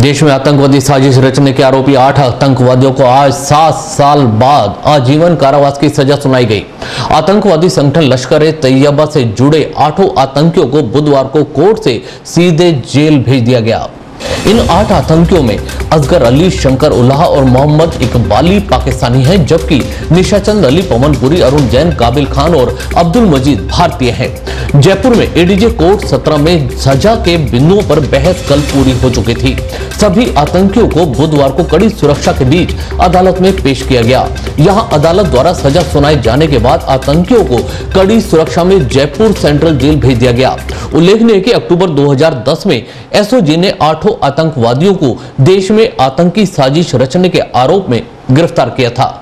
देश में आतंकवादी साजिश रचने के आरोपी आठ आतंकवादियों को आज सात साल बाद आजीवन कारावास की सजा सुनाई गई। आतंकवादी संगठन लश्कर ए तैयबा से जुड़े आठों आतंकियों को बुधवार को कोर्ट से सीधे जेल भेज दिया गया। इन आठ आतंकियों में असगर अली, शंकर उल्लाह और मोहम्मद इकबाली पाकिस्तानी हैं, जबकि निशाचंद अली पवनपुरी अरुण जैन, काबिल खान और अब्दुल मजीद भारतीय हैं। जयपुर में एडीजे कोर्ट सत्रह में सजा के बिंदुओं पर बहस कल पूरी हो चुकी थी। सभी आतंकियों को बुधवार को कड़ी सुरक्षा के बीच अदालत में पेश किया गया। यहाँ अदालत द्वारा सजा सुनाए जाने के बाद आतंकियों को कड़ी सुरक्षा में जयपुर सेंट्रल जेल भेज दिया गया। उल्लेखनीय है कि अक्टूबर 2010 में एसओजी ने आठों आतंकवादियों को देश में आतंकी साजिश रचने के आरोप में गिरफ़्तार किया था।